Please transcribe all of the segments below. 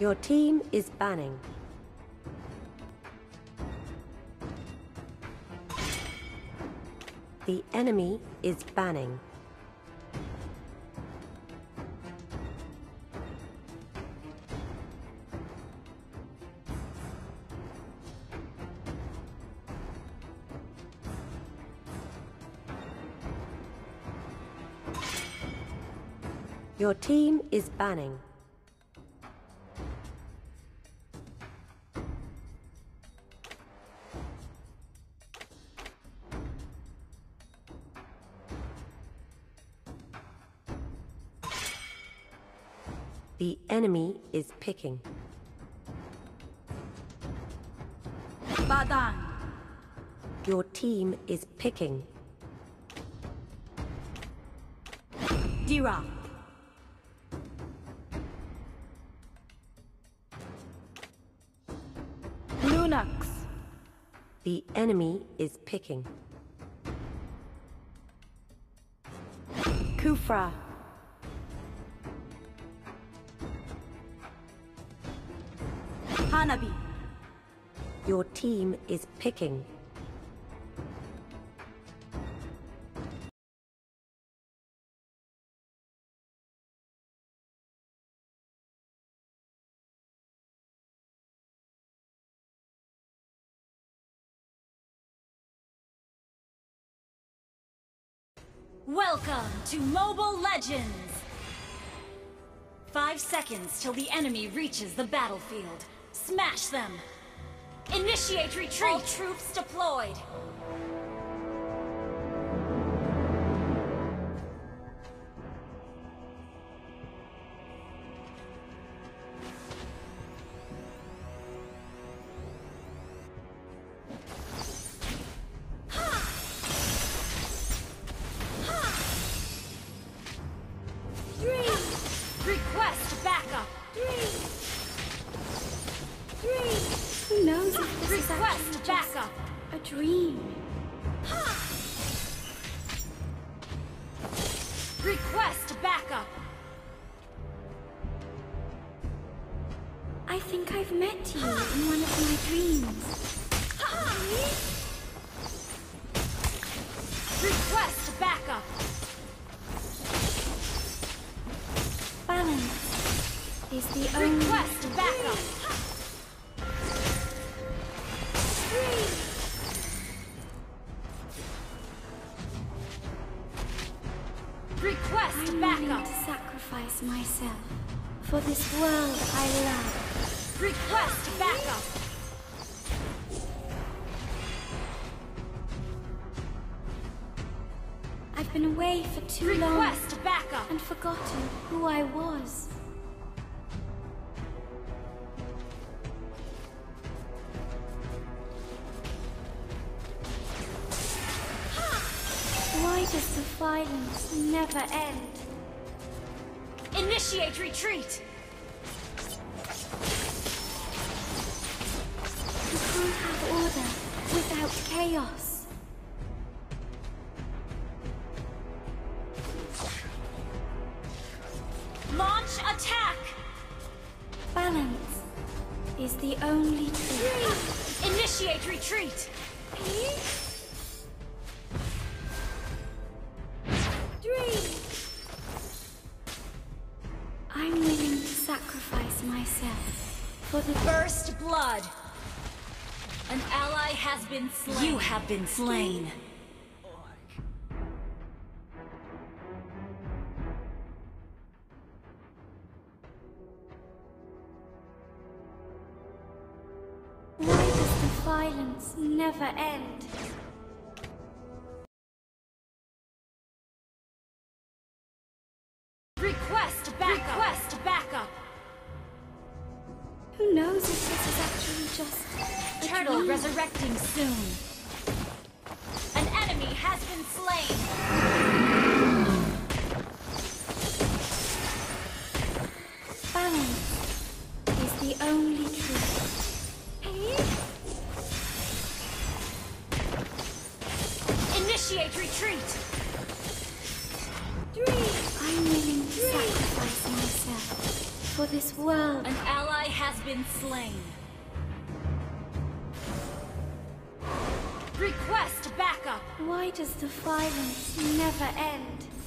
Your team is banning. The enemy is banning. Your team is banning. The enemy is picking. Badang. Your team is picking. Dira. Lunox. The enemy is picking. Khufra. Hanabi. Your team is picking. Welcome to Mobile Legends! Five seconds till the enemy reaches the battlefield. Smash them! Initiate retreat! All troops deployed! Away for too long Request backup! and forgotten who I was. Why does the violence never end? Initiate retreat! You can't have order without chaos. Has been slain. You have been slain. Why does the violence never end? Request backup! Request backup! Who knows just Turtle resurrecting soon. An enemy has been slain. Balance is the only truth. Initiate retreat! I'm willing to sacrifice myself for this world. An ally has been slain. Why does the violence never end?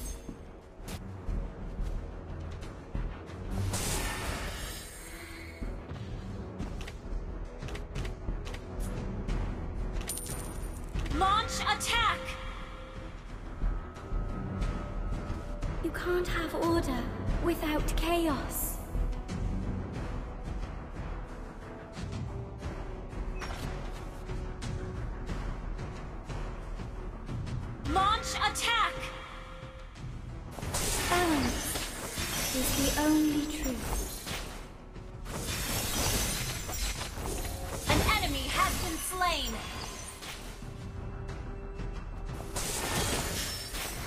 Slain!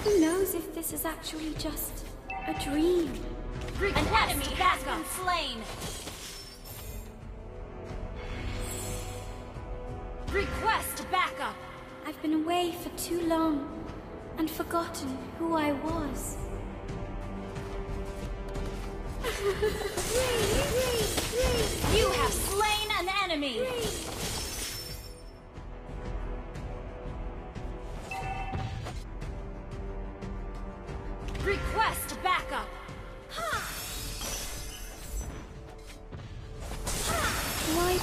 Who knows if this is actually just a dream? An enemy has been slain! Request backup! I've been away for too long and forgotten who I was. You have slain an enemy!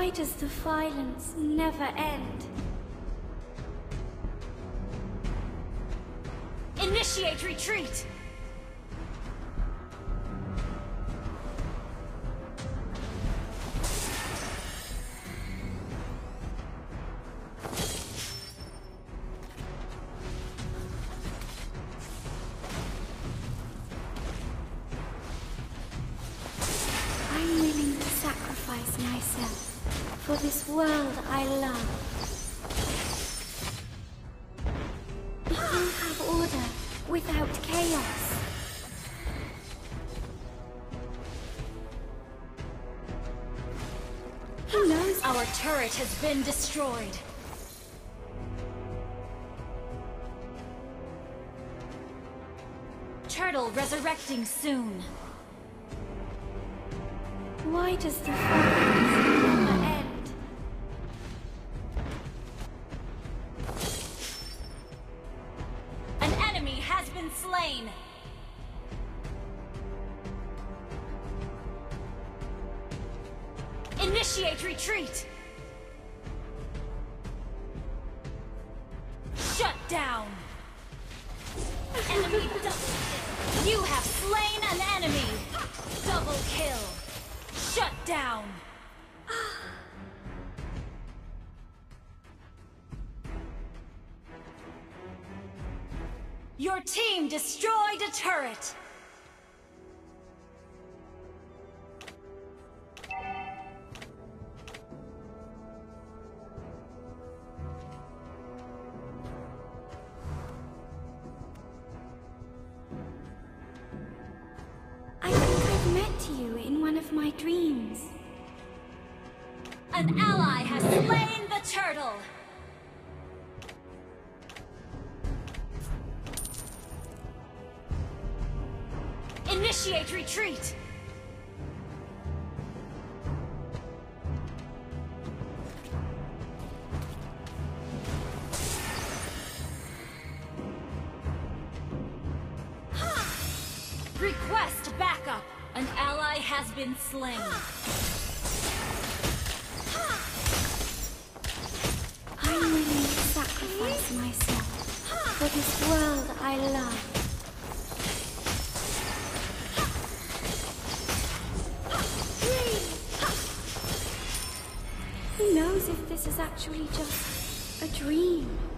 Why does the violence never end? Initiate retreat! Without chaos. Who knows? Our turret has been destroyed. Turtle resurrecting soon. Why does the Enemy double. You have slain an enemy. Double kill. Shut down. Your team destroyed a turret. Of my dreams. An ally has slain the turtle. Initiate retreat. Slain. I'm willing to sacrifice myself for this world I love. Who knows if this is actually just a dream?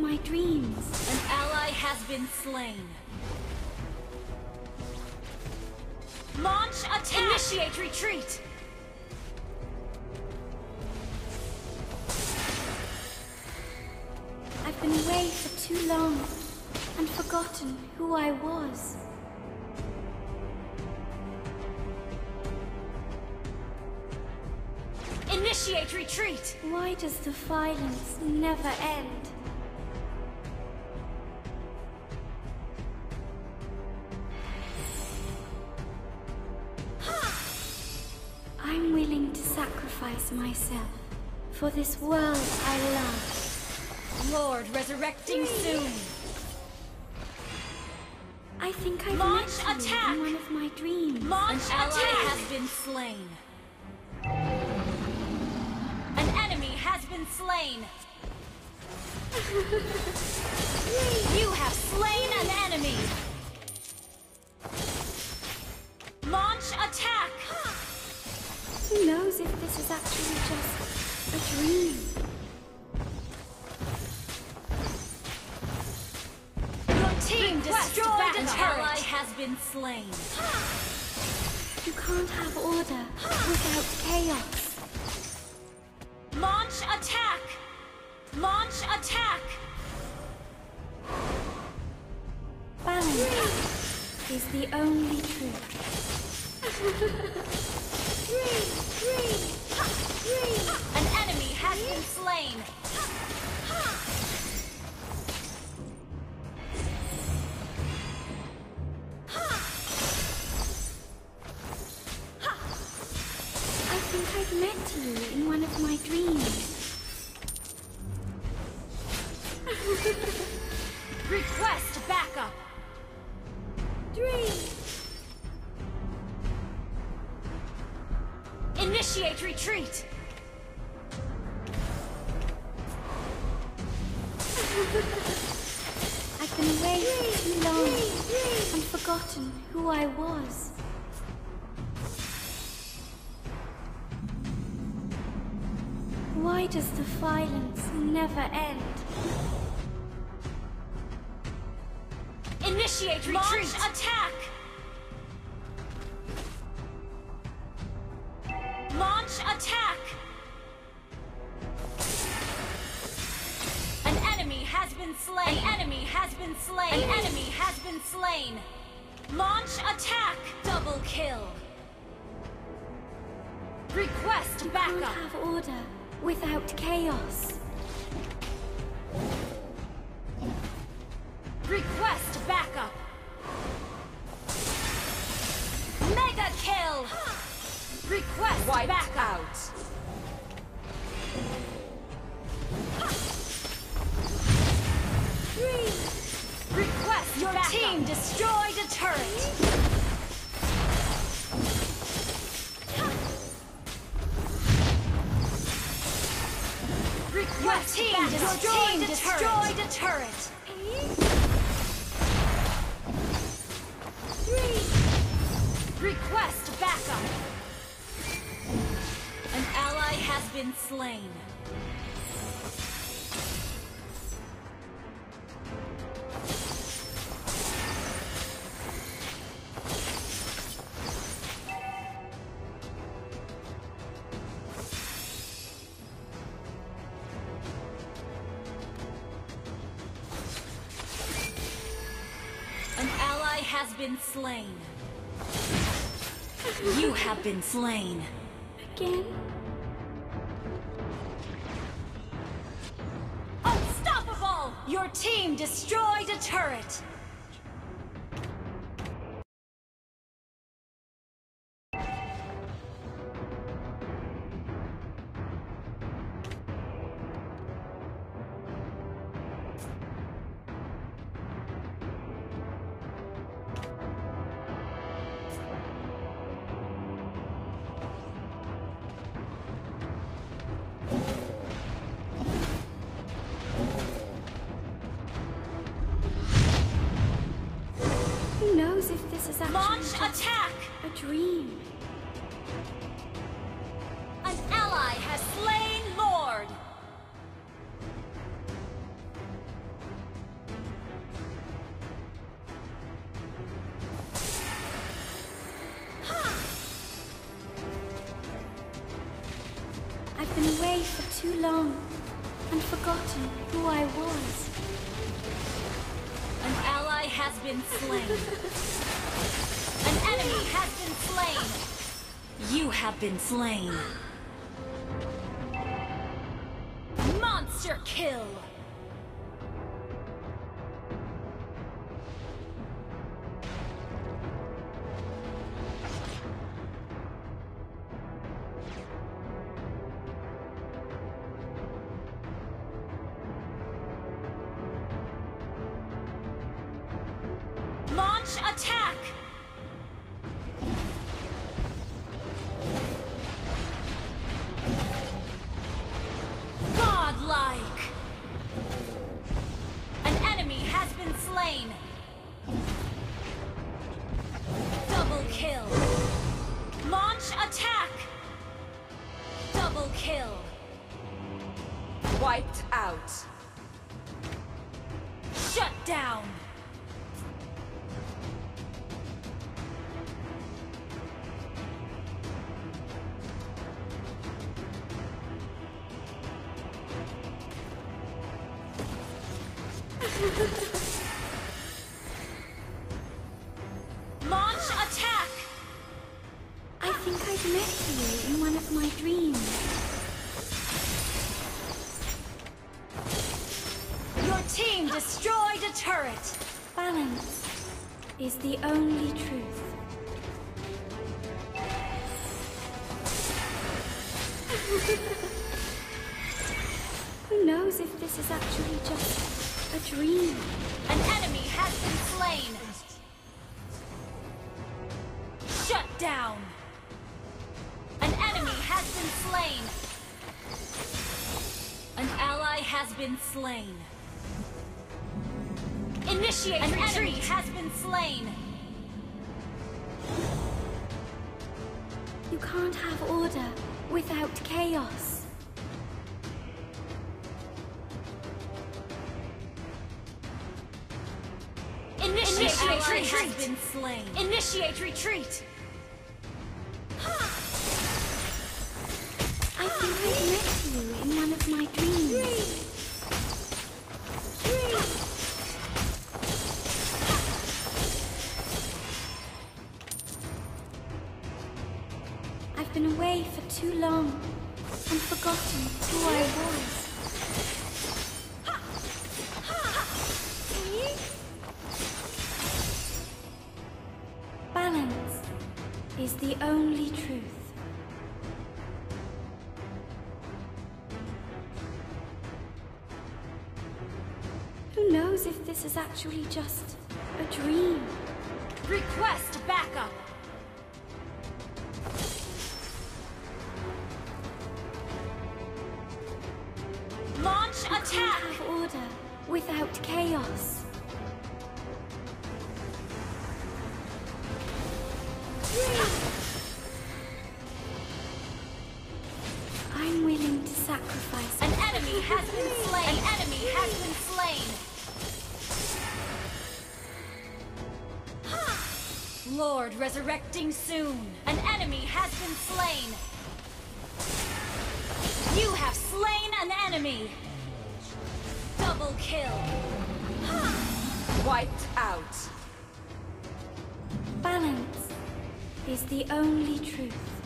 My dreams. An ally has been slain. Launch attack! Initiate retreat! I've been away for too long and forgotten who I was. Initiate retreat! Why does the violence never end? Sacrifice myself for this world I love. Lord resurrecting soon! I think I've Launch met you attack! in one of my dreams. Launch An ally has been slain. An enemy has been slain. you have slain an enemy. Launch attack. Who knows if this is actually just a dream? Your team Request destroyed a ally has been slain. You can't have order without chaos. Launch attack. Launch attack. Balance is the only truth. An enemy has been slain. I think I've met you in one of my dreams. Request backup. Initiate retreat. I've been away too long and forgotten who I was. Why does the violence never end? Initiate retreat. Launch attack. Launch attack. An enemy has been slain. An enemy has been slain. An enemy has been slain. Launch attack. Double kill. Request backup. have order without chaos. Request Request Wiped backup. out. Request Your team destroyed a turret. Request Your team destroyed, Your team a destroyed a turret. Slain. An ally has been slain. You have been slain. Again? Destroyed a turret! Knows if this is actually Launch attack! a dream? An ally has slain Lord! I've been away for too long and forgotten who I was. An has been slain. An enemy has been slain. You have been slain. Monster kill! Launch attack! I think I've met you in one of my dreams. Your team destroyed a turret! Balance is the only truth. Who knows if this is actually just a dream? An enemy has been slain! Shut down! An enemy has been slain! An ally has been slain. Initiate An enemy has been slain! You can't have order without chaos. Has been slain. Initiate retreat! I think I've met you in one of my dreams. I've been away for too long and forgotten who I was. Truth. Who knows if this is actually just a dream? Request backup! Launch attack! order without chaos. Has been slain! An enemy has been slain! Lord resurrecting soon! An enemy has been slain! You have slain an enemy! Double kill! Wiped out. Balance is the only truth.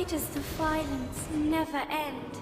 Why does the violence never end?